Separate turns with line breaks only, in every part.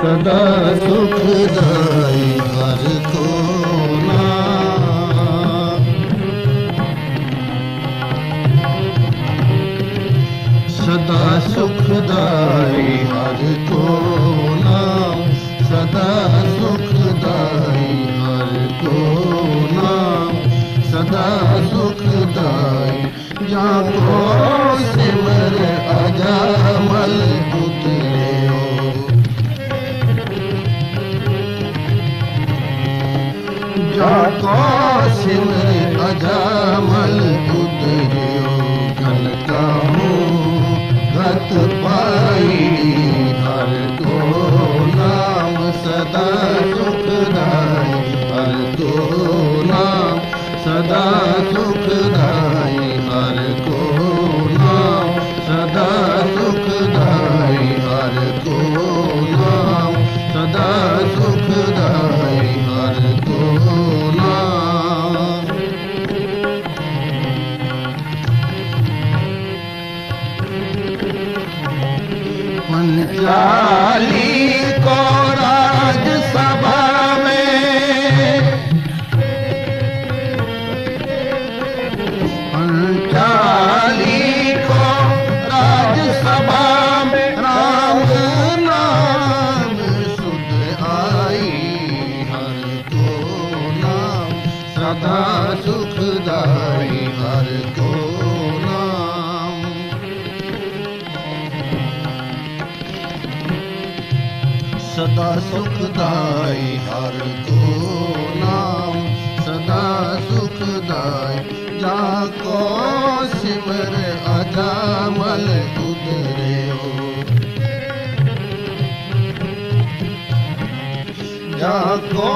सदा सुखदाई हर को सदा सुखदाई हर को नाम सदा सुखदाई हर को नाम सदा सुखदाई जाको ਸਦਾ ਸੁਖਦਾਈ ਹਰ ਕੋ ਨਾਮ ਸਦਾ ਸੁਖਦਾਈ ਜਾ ਕੋ ਸਿਮਰ ਅਜਾਮਲ ਉਦਰਿਓ। ਜਾ ਕੋ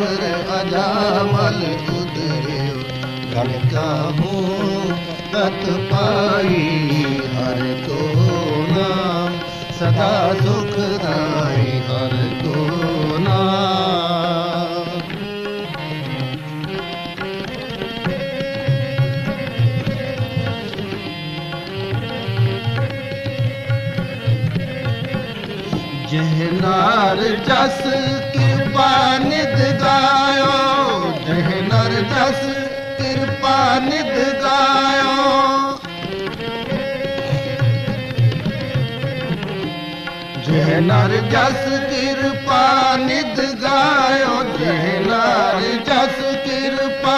सिमर अजामल उदरियो घर का हूँ गत पाई हर को नाम सदा सुखदाई हर को नाम जहनार जस कृपा गायो। जह नर जस कृपा गायो। जह नर जस, कृपा निध जह नर जस, कृपा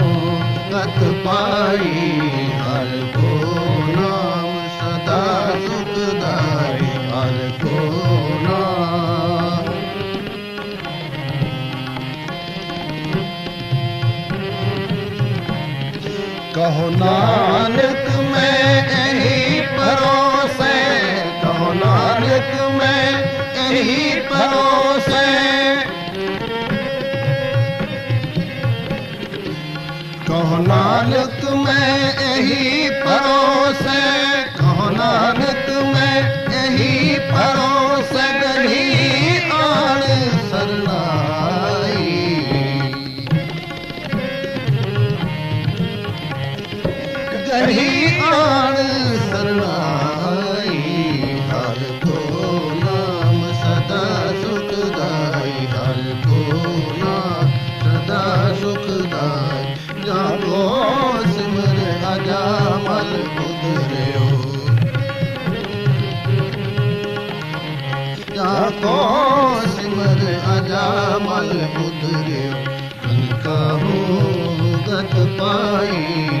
ਸੰਗਤ ਪਾਈ ਹਰ ਕੋ ਨਾਮ ਸਦਾ ਸੁਖਦਾਈ ਹਰ ਕੋ ਨਾਮ। ਕਹੋ ਨਾਨਕ कहो नानक मैं यही परोसे कहो नानक मैं यही परोसे सिंर अजामल बुद्रोग पाई।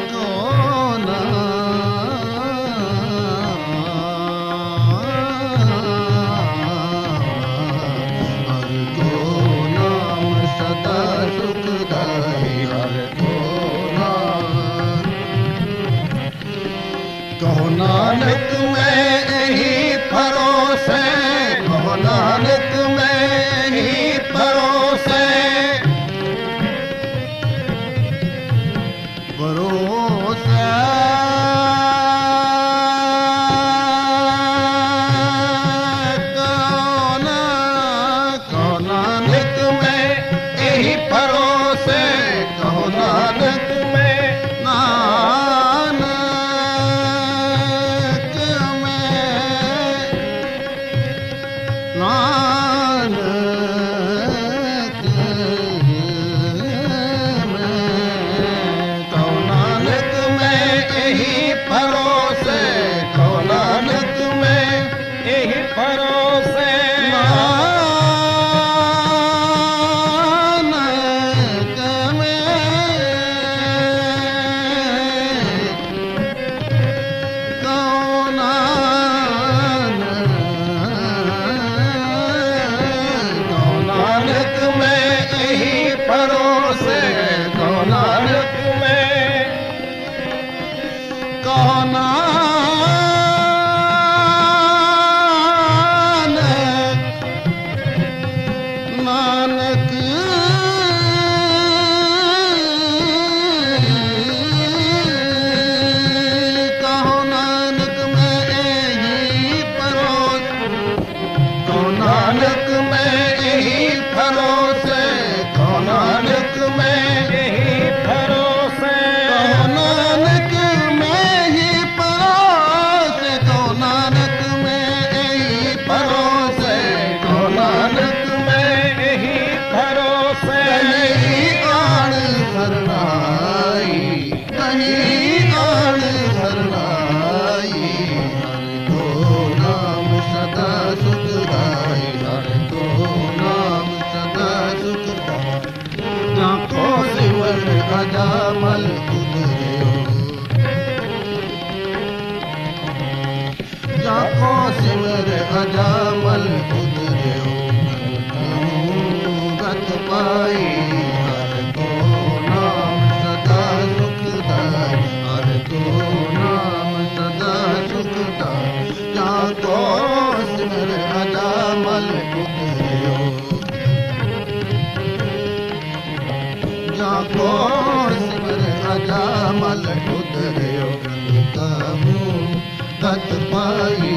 अजामल उतरे गत पाई हर को नाम सदा सुखदार हर को नाम सदा सुखदार अजामल उतरे जा को पाई